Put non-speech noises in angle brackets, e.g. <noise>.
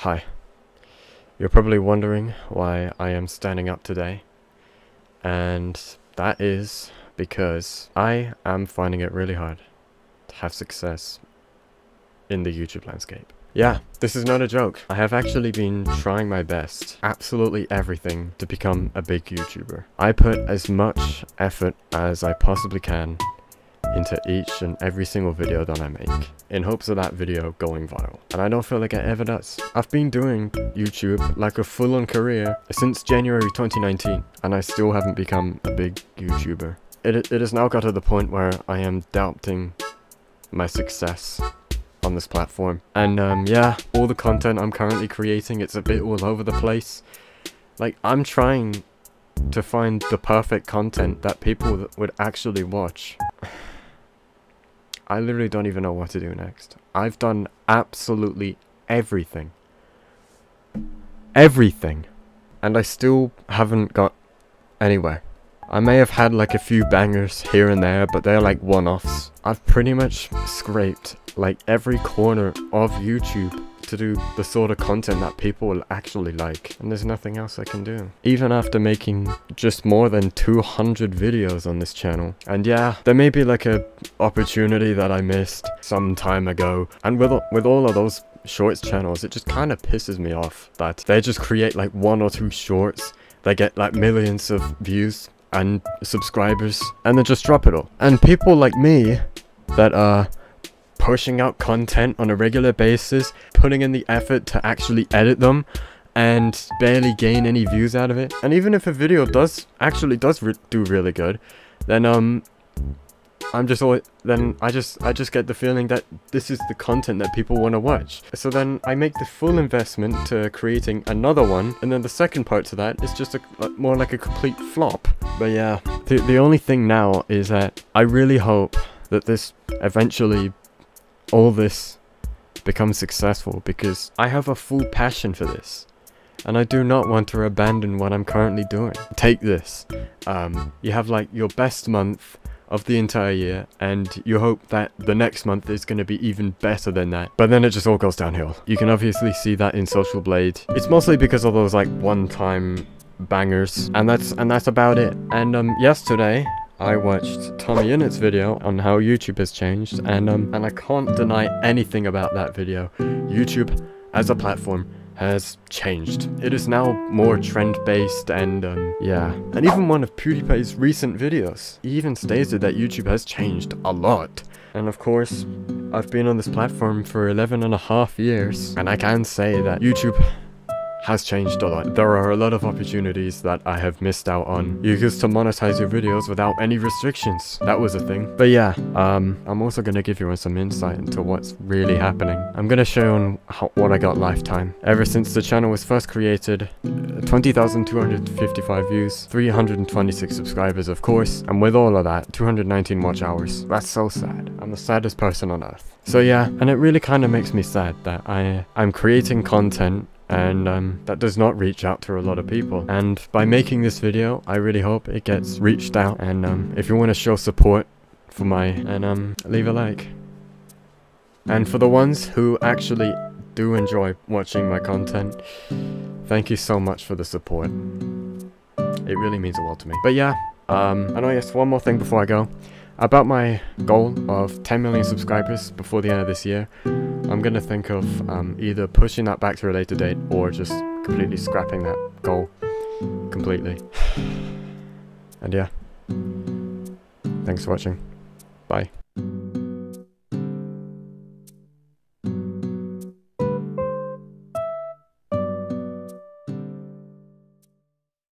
Hi. You're probably wondering why I am standing up today. And that is because I am finding it really hard to have success in the YouTube landscape. Yeah, this is not a joke. I have actually been trying my best, absolutely everything, to become a big YouTuber. I put as much effort as I possibly can into each and every single video that I make, in hopes of that video going viral. And I don't feel like it ever does. I've been doing YouTube like a full-on career since January 2019, and I still haven't become a big YouTuber. It, it has now got to the point where I am doubting my success on this platform. And um, yeah, all the content I'm currently creating, it's a bit all over the place. Like, I'm trying to find the perfect content that people would actually watch. I literally don't even know what to do next. I've done absolutely everything. Everything. And I still haven't got anywhere. I may have had like a few bangers here and there, but they're like one-offs. I've pretty much scraped like every corner of YouTube to do the sort of content that people will actually like. And there's nothing else I can do. Even after making just more than 200 videos on this channel. And yeah, there may be like a opportunity that I missed some time ago. And with, with all of those shorts channels, it just kind of pisses me off that they just create like one or two shorts. They get like millions of views and subscribers and then just drop it all. And people like me that are pushing out content on a regular basis, putting in the effort to actually edit them, and barely gain any views out of it. And even if a video does actually does re do really good, then um, I'm just always then I just I just get the feeling that this is the content that people want to watch. So then I make the full investment to creating another one, and then the second part to that is just a, more like a complete flop. But yeah, the the only thing now is that I really hope that this eventually all this becomes successful because I have a full passion for this. And I do not want to abandon what I'm currently doing. Take this. Um, you have like your best month of the entire year and you hope that the next month is going to be even better than that. But then it just all goes downhill. You can obviously see that in Social Blade. It's mostly because of those like one-time bangers and that's and that's about it. And um yesterday I watched Tommy Innit's video on how YouTube has changed, and um, and I can't deny anything about that video. YouTube, as a platform, has changed. It is now more trend-based and, um, yeah. And even one of PewDiePie's recent videos, even stated that YouTube has changed a lot. And of course, I've been on this platform for 11 and a half years, and I can say that YouTube has changed a lot. There are a lot of opportunities that I have missed out on. You used to monetize your videos without any restrictions. That was a thing. But yeah, um, I'm also gonna give you some insight into what's really happening. I'm gonna show you how, what I got lifetime. Ever since the channel was first created, 20,255 views, 326 subscribers of course, and with all of that, 219 watch hours. That's so sad. I'm the saddest person on earth. So yeah, and it really kind of makes me sad that I, I'm creating content and um, that does not reach out to a lot of people. And by making this video, I really hope it gets reached out. And um, if you want to show support for my, and um, leave a like. And for the ones who actually do enjoy watching my content, thank you so much for the support. It really means a lot to me. But yeah, um, I know yes, one more thing before I go. About my goal of 10 million subscribers before the end of this year, I'm gonna think of um, either pushing that back to a later date or just completely scrapping that goal completely. <sighs> And yeah, thanks for watching. Bye.